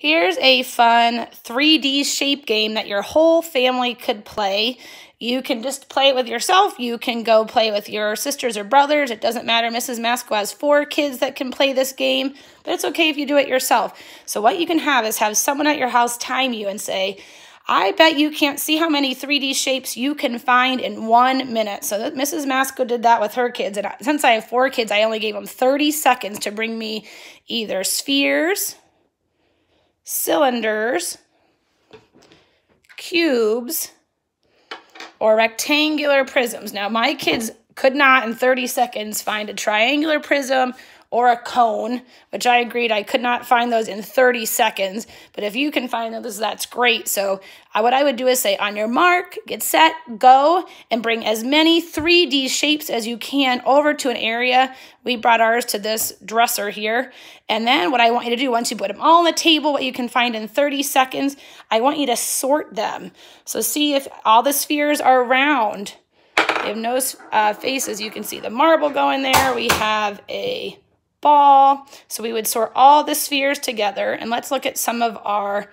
Here's a fun 3D shape game that your whole family could play. You can just play it with yourself. You can go play with your sisters or brothers. It doesn't matter. Mrs. Mascho has four kids that can play this game, but it's okay if you do it yourself. So what you can have is have someone at your house time you and say, I bet you can't see how many 3D shapes you can find in one minute. So Mrs. Mascho did that with her kids. And since I have four kids, I only gave them 30 seconds to bring me either spheres, cylinders, cubes, or rectangular prisms. Now, my kids could not in 30 seconds find a triangular prism or a cone, which I agreed I could not find those in 30 seconds. But if you can find those, that's great. So I, what I would do is say, on your mark, get set, go, and bring as many 3D shapes as you can over to an area. We brought ours to this dresser here. And then what I want you to do, once you put them all on the table, what you can find in 30 seconds, I want you to sort them. So see if all the spheres are round. They have no uh, faces. You can see the marble going there. We have a ball. So we would sort all the spheres together. And let's look at some of our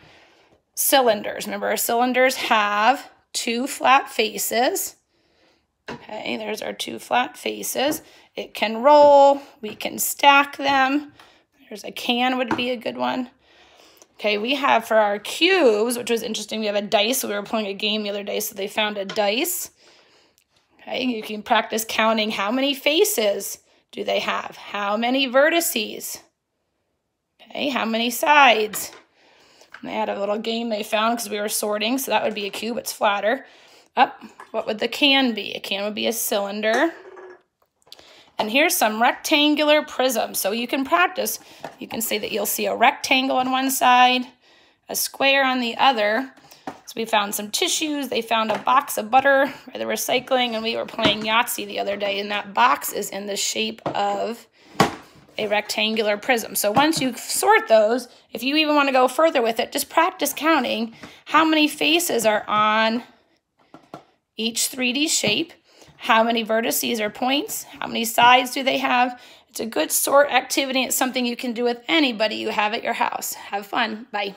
cylinders. Remember, our cylinders have two flat faces. Okay, there's our two flat faces. It can roll. We can stack them. There's a can would be a good one. Okay, we have for our cubes, which was interesting, we have a dice. We were playing a game the other day, so they found a dice. Okay, you can practice counting how many faces do they have? How many vertices? Okay, how many sides? And they had a little game they found because we were sorting, so that would be a cube, it's flatter. Up, oh, what would the can be? A can would be a cylinder. And here's some rectangular prisms. So you can practice. You can say that you'll see a rectangle on one side, a square on the other. We found some tissues. They found a box of butter by the recycling, and we were playing Yahtzee the other day, and that box is in the shape of a rectangular prism. So once you sort those, if you even want to go further with it, just practice counting how many faces are on each 3D shape, how many vertices or points, how many sides do they have. It's a good sort activity. It's something you can do with anybody you have at your house. Have fun. Bye.